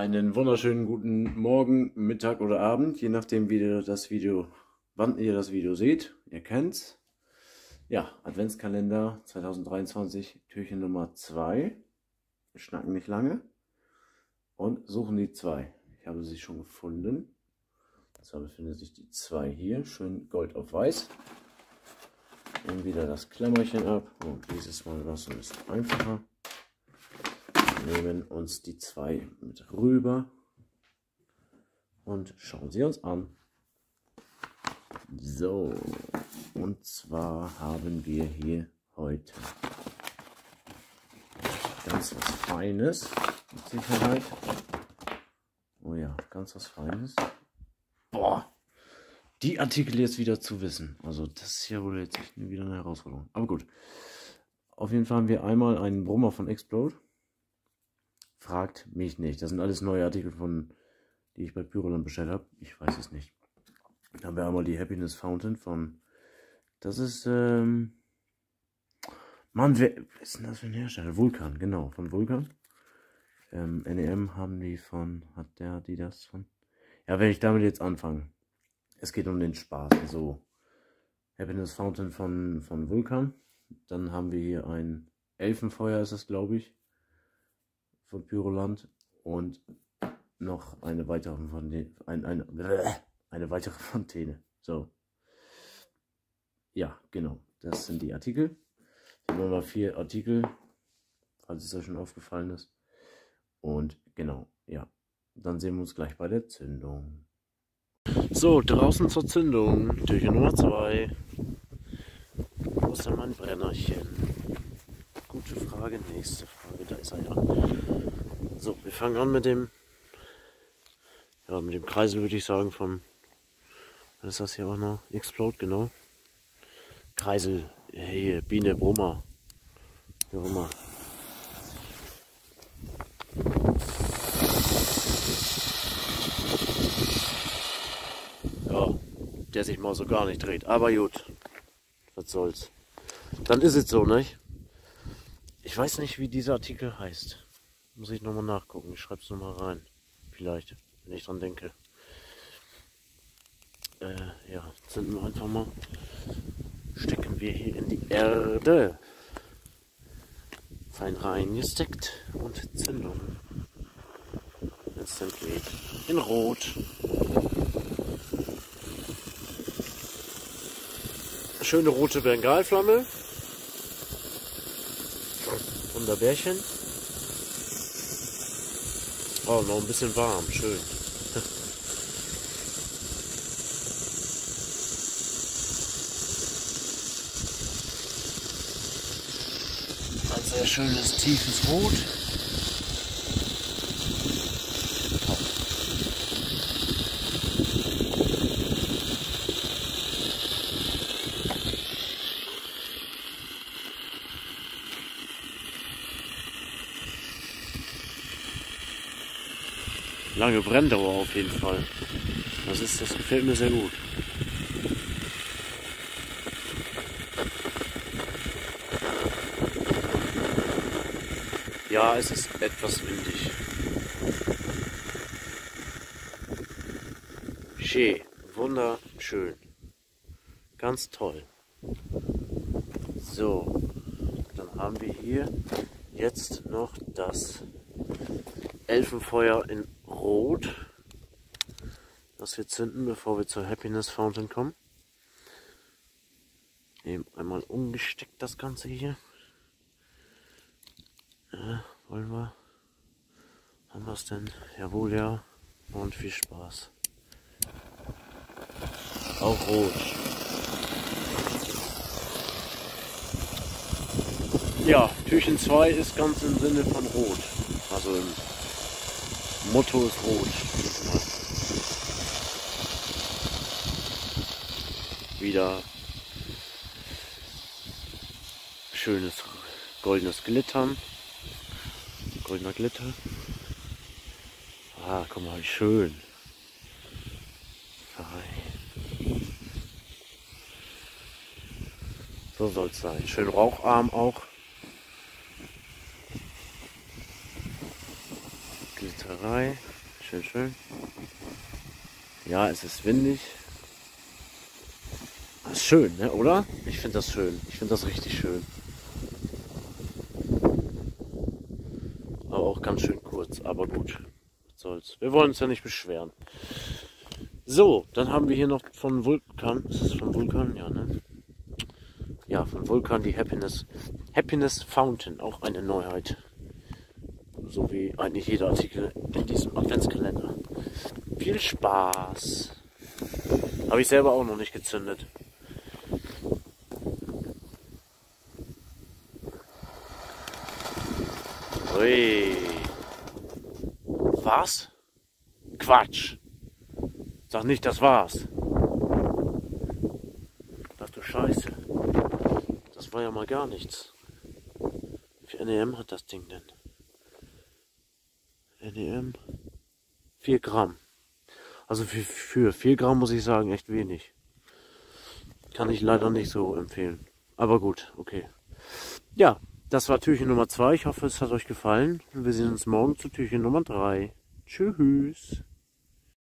Einen wunderschönen guten Morgen, Mittag oder Abend, je nachdem wie ihr das Video, wann ihr das Video seht. Ihr kennt's. Ja, Adventskalender 2023, Türchen Nummer 2. Wir schnacken nicht lange und suchen die 2. Ich habe sie schon gefunden. Und zwar befindet sich die 2 hier, schön gold auf weiß. Und wieder das Klemmerchen ab. Und dieses Mal war es ein bisschen einfacher nehmen uns die zwei mit rüber und schauen sie uns an. So, und zwar haben wir hier heute ganz was Feines, mit Sicherheit. Oh ja, ganz was Feines. Boah, die Artikel jetzt wieder zu wissen. Also das ist ja wohl jetzt wieder eine Herausforderung. Aber gut. Auf jeden Fall haben wir einmal einen Brummer von Explode. Fragt mich nicht. Das sind alles neue Artikel von, die ich bei Pyroland bestellt habe. Ich weiß es nicht. Dann haben wir einmal die Happiness Fountain von, das ist, ähm, Mann, wer ist denn das für ein Hersteller? Vulkan, genau, von Vulkan. Ähm, NEM haben die von, hat der, die das von? Ja, wenn ich damit jetzt anfange. Es geht um den Spaß, so. Happiness Fountain von, von Vulkan. Dann haben wir hier ein Elfenfeuer, ist das, glaube ich von Pyroland und noch eine weitere Fontäne, ein, ein, eine weitere Fontäne. So. Ja, genau. Das sind die Artikel. Hier haben wir vier Artikel, falls es euch schon aufgefallen ist. Und genau, ja. Dann sehen wir uns gleich bei der Zündung. So, draußen zur Zündung. Türchen Nummer 2. Wo ist denn mein Brennerchen? Gute Frage, nächste Frage. Da ist er ja. So, wir fangen an mit dem, ja, mit dem Kreisel würde ich sagen vom, was ist das hier auch noch? Explode, genau. Kreisel, hey, Biene, Brummer, wie auch. Ja, der sich mal so gar nicht dreht, aber gut, was soll's. Dann ist es so, nicht? Ich weiß nicht, wie dieser Artikel heißt. Muss ich nochmal nachgucken. Ich schreibe es nochmal rein. Vielleicht, wenn ich dran denke. Äh, ja, zünden wir einfach mal. Stecken wir hier in die Erde. Fein reingesteckt und Zündung. Jetzt sind wir in Rot. Schöne rote Bengalflamme. Wunderbärchen. Oh, noch ein bisschen warm, schön. Ein sehr schönes tiefes Rot. Lange Brenndauer auf jeden Fall. Das ist, das gefällt mir sehr gut. Ja, es ist etwas windig. Schön, wunderschön. Ganz toll. So, dann haben wir hier jetzt noch das Elfenfeuer in Rot, das wir zünden, bevor wir zur Happiness Fountain kommen. Eben einmal umgesteckt das Ganze hier. Ja, wollen wir? Haben wir es denn? Jawohl, ja. Und viel Spaß. Auch rot. Ja, Türchen 2 ist ganz im Sinne von rot. Also im Motto ist rot. Wieder schönes goldenes Glittern. Goldener Glitter. Ah, guck mal, schön. So soll es sein. Schön raucharm auch. Glitterei. Schön, schön. Ja, es ist windig. Das ist schön, ne? oder? Ich finde das schön. Ich finde das richtig schön. Aber auch ganz schön kurz. Aber gut, was soll's. Wir wollen uns ja nicht beschweren. So, dann haben wir hier noch von Vulkan. Ist das von Vulkan? Ja, ne? Ja, von Vulkan die Happiness. Happiness Fountain. Auch eine Neuheit. So wie eigentlich jeder Artikel in diesem Adventskalender. Viel Spaß. Habe ich selber auch noch nicht gezündet. Ui. Was? Quatsch. Sag nicht, das war's. Ach du Scheiße. Das war ja mal gar nichts. Wie viel NEM hat das Ding denn? NEM 4 Gramm. Also für, für 4 Gramm muss ich sagen, echt wenig. Kann ich leider nicht so empfehlen. Aber gut, okay. Ja, das war Türchen Nummer 2. Ich hoffe, es hat euch gefallen. Wir sehen uns morgen zu Türchen Nummer 3. Tschüss.